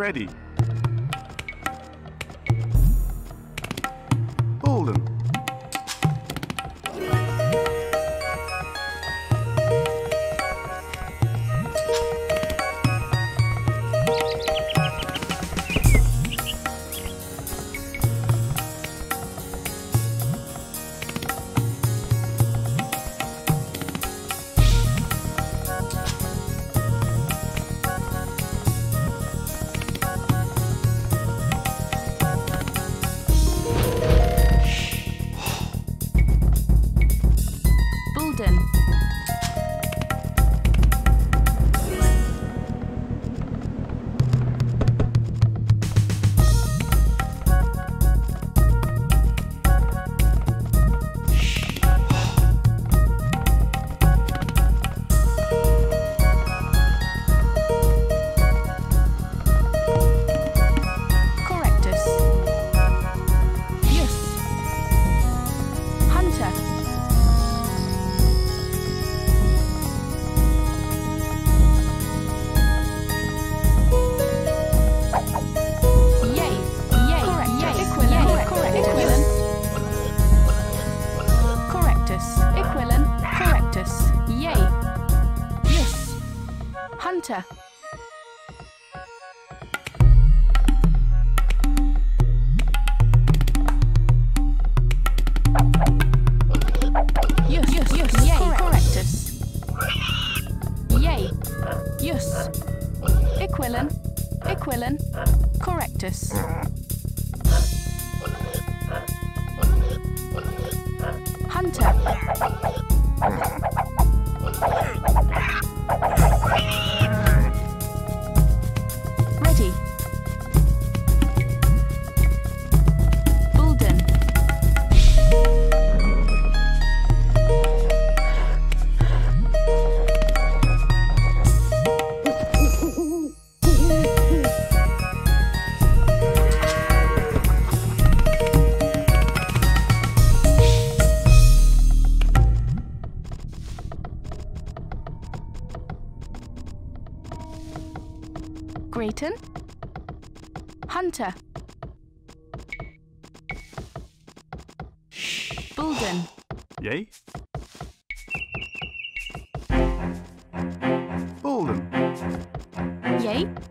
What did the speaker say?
Ready. Yay.